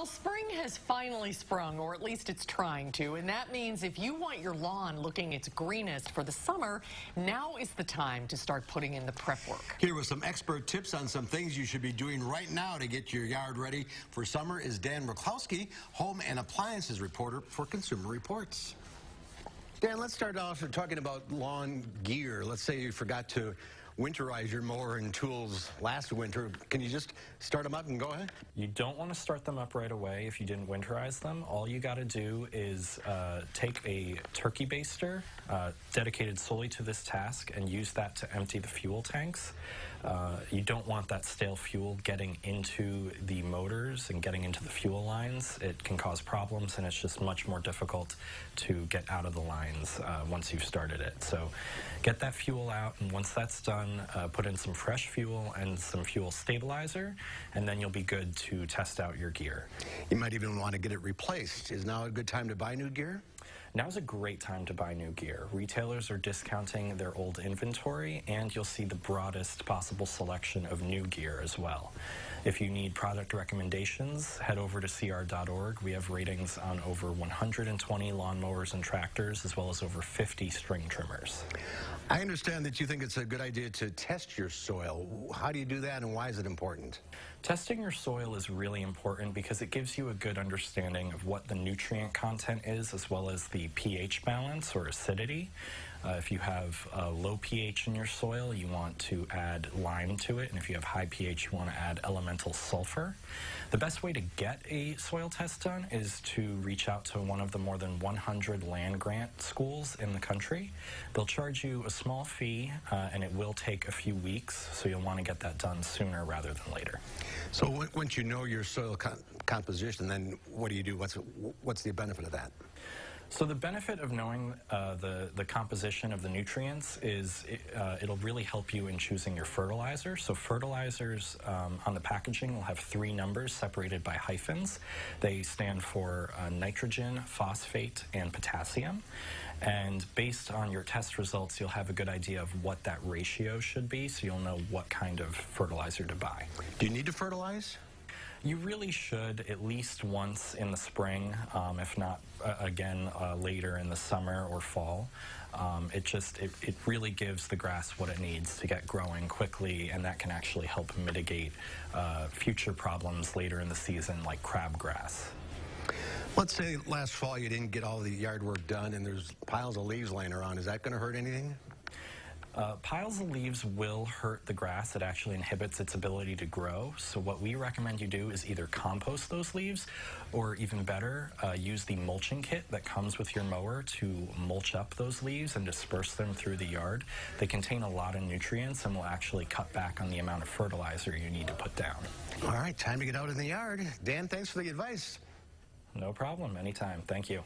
Well, spring has finally sprung, or at least it's trying to, and that means if you want your lawn looking its greenest for the summer, now is the time to start putting in the prep work. Here with some expert tips on some things you should be doing right now to get your yard ready for summer is Dan Wroclawski, home and appliances reporter for Consumer Reports. Dan, let's start off talking about lawn gear. Let's say you forgot to winterize your mower and tools last winter. Can you just start them up and go ahead? You don't want to start them up right away if you didn't winterize them. All you got to do is uh, take a turkey baster uh, dedicated solely to this task and use that to empty the fuel tanks. Uh, you don't want that stale fuel getting into the motors and getting into the fuel lines. It can cause problems and it's just much more difficult to get out of the lines uh, once you've started it. So get that fuel out and once that's done, uh, put in some fresh fuel and some fuel stabilizer, and then you'll be good to test out your gear. You might even want to get it replaced. Is now a good time to buy new gear? Now's a great time to buy new gear. Retailers are discounting their old inventory, and you'll see the broadest possible selection of new gear as well. If you need product recommendations, head over to cr.org. We have ratings on over 120 lawnmowers and tractors, as well as over 50 string trimmers. I understand that you think it's a good idea to test your soil. How do you do that, and why is it important? Testing your soil is really important because it gives you a good understanding of what the nutrient content is, as well as the the pH balance or acidity. Uh, if you have a low pH in your soil, you want to add lime to it, and if you have high pH, you want to add elemental sulfur. The best way to get a soil test done is to reach out to one of the more than 100 land grant schools in the country. They'll charge you a small fee, uh, and it will take a few weeks, so you'll want to get that done sooner rather than later. So once you know your soil composition, then what do you do? What's, what's the benefit of that? So the benefit of knowing uh, the, the composition of the nutrients is it, uh, it'll really help you in choosing your fertilizer. So fertilizers um, on the packaging will have three numbers separated by hyphens. They stand for uh, nitrogen, phosphate, and potassium. And based on your test results, you'll have a good idea of what that ratio should be, so you'll know what kind of fertilizer to buy. Do you need to fertilize? You really should at least once in the spring, um, if not uh, again uh, later in the summer or fall. Um, it just it, it really gives the grass what it needs to get growing quickly, and that can actually help mitigate uh, future problems later in the season, like crabgrass. Let's say last fall you didn't get all the yard work done, and there's piles of leaves laying around. Is that going to hurt anything? Uh, piles of leaves will hurt the grass. It actually inhibits its ability to grow. So what we recommend you do is either compost those leaves or even better, uh, use the mulching kit that comes with your mower to mulch up those leaves and disperse them through the yard. They contain a lot of nutrients and will actually cut back on the amount of fertilizer you need to put down. All right, time to get out in the yard. Dan, thanks for the advice. No problem. Anytime. Thank you.